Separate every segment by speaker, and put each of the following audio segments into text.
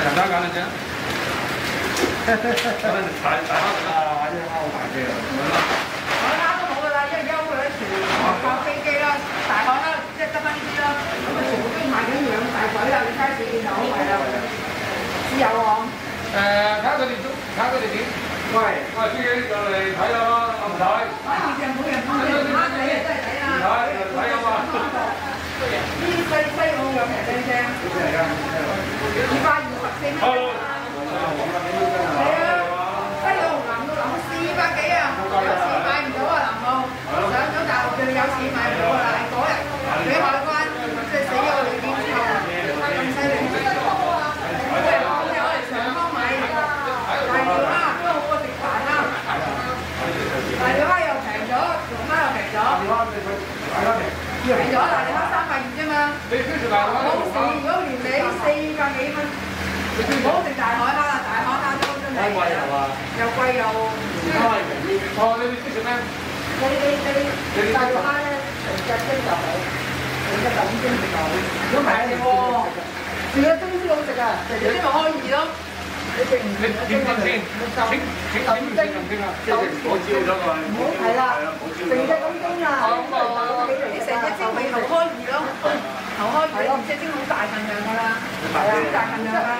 Speaker 1: 咁樣大大蝦啊，啲蝦好大隻啊！
Speaker 2: 海蝦都冇㗎啦，因為而家嗰啲船靠飛機啦，大海啦，即係得翻呢啲啦，咁啊全部都賣緊養大水啦，你街市見到係啦，豉油王。
Speaker 1: 誒，睇下佢哋中，睇下佢哋點。喂，喂，司機上嚟睇下啦，阿吳太。
Speaker 2: 海面上冇人幫你蝦仔啊，真係抵啦！
Speaker 1: 睇睇下嘛。
Speaker 2: 呢西西澳有平靚正，二百二十四蚊。係啊，幾啊，有錢買唔到啊南澳，上咗大陸最有錢買唔到啊，嗰日俾海關即係死咗你邊之後，咁犀利。咁你我哋攞嚟長江買大料蝦都好過食飯啦，大料蝦又平咗，龍蝦又平咗。平咗大料蝦三百二啫嘛，
Speaker 1: 你中意食大蝦
Speaker 2: 好市如果年尾四百幾蚊，唔好食大海蝦啦，大海蝦都真係又貴又。
Speaker 1: 哦，你哋中意食咩？
Speaker 3: 你你你大陸蝦咧，成隻蒸就好，成隻咁蒸就好。如果唔係你喎，成隻蒸先好食啊！
Speaker 2: 直接咪開二咯，
Speaker 3: 你食唔
Speaker 1: 你點蒸先？請請點唔先咁先啊？即係我招咗佢。
Speaker 3: 唔好係啦，成隻咁蒸啊！
Speaker 2: 你成隻蒸咪頭開二咯，頭開二，隻蒸好大份量㗎啦，
Speaker 3: 係
Speaker 2: 大份量啦。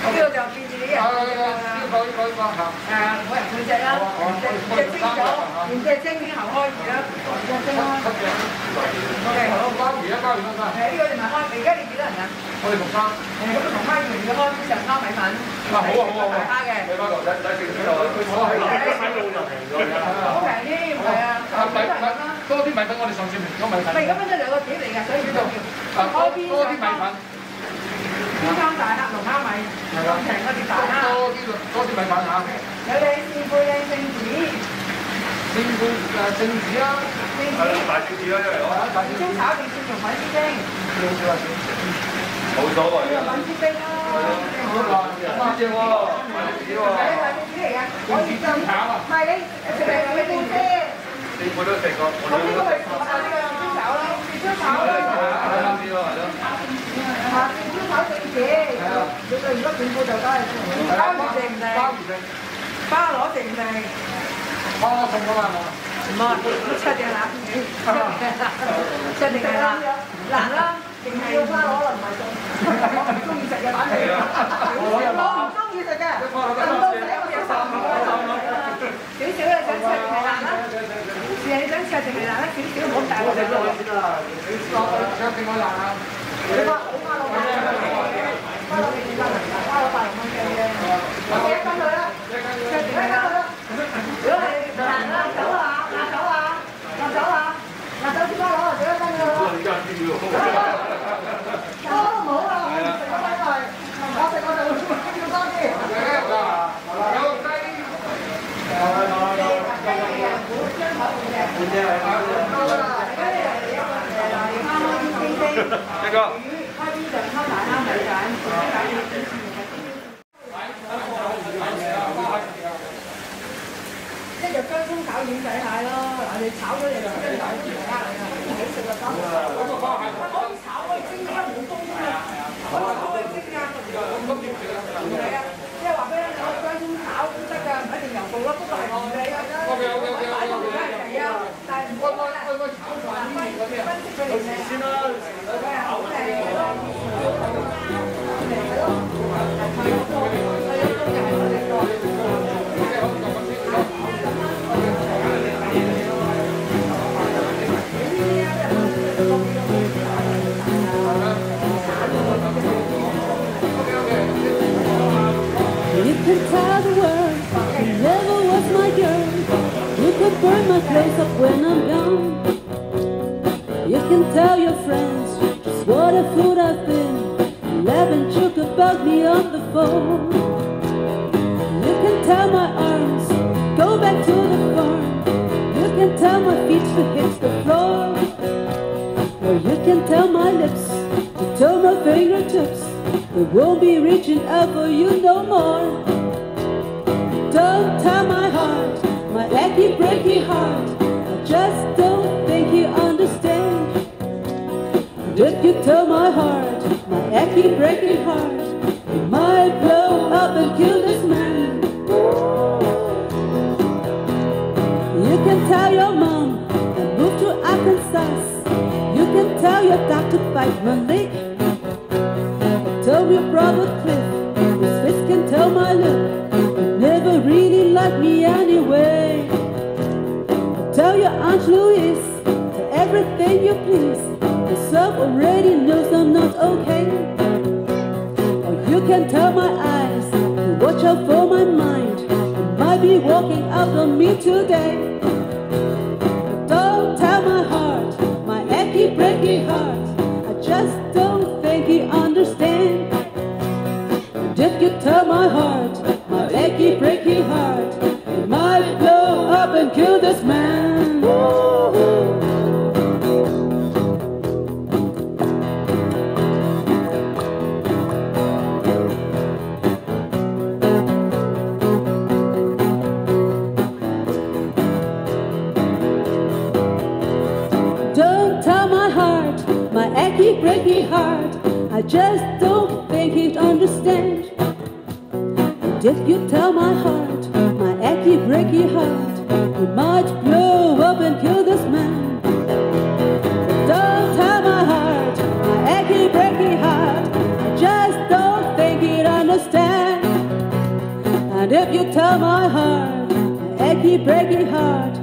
Speaker 2: 呢個就變住啲人
Speaker 1: 啊，
Speaker 2: 㗎啦。
Speaker 1: 呢個呢個呢個嚇。
Speaker 2: 誒，每人半隻啦，隻隻蒸咗，連隻蒸先後開二啦，隻蒸開。OK，好。
Speaker 1: 鮑魚啊，鮑魚得唔得？
Speaker 2: 誒，呢個你咪開，而家你幾多人啊？
Speaker 1: 我哋六三。
Speaker 2: 誒，咁同媽要要開上蝦米粉。
Speaker 1: 啊，好啊，好啊，好啊。
Speaker 2: 大蝦嘅。
Speaker 1: 你翻嚟仔仔食先啊！我係喺喺路就平咗㗎。
Speaker 2: 好平添，係啊。
Speaker 1: 啊，米米多啲米粉，我哋上次唔多米粉。
Speaker 2: 咪而家分咗兩個碟嚟㗎，所以呢度
Speaker 1: 啊，多多啲米粉。
Speaker 2: 边间大虾龙虾米，咁平嗰碟大虾。
Speaker 1: 多啲多啲米粉吓。
Speaker 2: 有你扇贝靓圣子，
Speaker 1: 圣贝诶圣子啦。
Speaker 2: 圣子。
Speaker 1: 大圣子啦，因为我大圣子。
Speaker 2: 清炒定蒜蓉粉丝蒸，
Speaker 1: 少少啊，少少。冇所谓
Speaker 2: 蒜蓉粉丝蒸啦。
Speaker 1: 好啊，三只喎，大圣子喎。
Speaker 2: 系大圣子嚟㗎，我
Speaker 1: 圣子炒啊！
Speaker 2: 唔系你食嚟你冇车。
Speaker 1: 你我都食过，我
Speaker 2: 咁呢个咪我呢个烧炒咯，烧炒咯。
Speaker 1: 系啱啲咯，系咯。 mà cái chú
Speaker 3: sáu cái gì chúng tôi rất cũng vô đầu đây bao nhiêu tiền này bao lỗ tiền này bao lỗ tiền này mà cho
Speaker 2: tiền làm cho tiền
Speaker 3: này làm làm đó tiền này yêu bao lỗ là mà không không như vậy bán này không không như vậy cả không đâu
Speaker 1: sẽ có kiểu kiểu
Speaker 3: là chẳng sợ tiền này làm đó thì chẳng sợ tiền này làm đó kiểu kiểu muốn tạo
Speaker 1: được rồi 呢个。
Speaker 2: 一就姜葱炒丸仔蟹咯，嗱你炒咗你就跟住炒啲其他嚟㗎，唔好食就得。可以炒可以蒸㗎，冇冬㗎。
Speaker 4: Good time. Friends just what a fool I've been. And joke about me on the phone. You can tell my arms go back to the farm. You can tell my feet to hit the floor. Or you can tell my lips to tell my fingertips. They won't be reaching out for you no more. Don't tell my heart, my achy breaky heart. I just don't if you tell my heart, my achy breaking heart, it might blow up and kill this man. You can tell your mom and move to Arkansas. You can tell your doctor fight Malik. Tell your brother Cliff, his face can tell my. You never really liked me anyway. Tell your Aunt Louise, everything you please. Yourself already knows I'm not okay. Or you can tell my eyes to watch out for my mind. It might be walking out on me today. But don't tell my heart, my achy breaky heart. I just don't think he understands. And if you tell my heart, my achy breaky heart, it might blow up and kill this man. Achy breaky heart. I just don't think he'd understand. And if you tell my heart, my achy breaky heart, he might blow up and kill this man. Don't tell my heart, my achy breaky heart. I just don't think he'd understand. And if you tell my heart, my achy breaky heart,